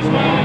as well.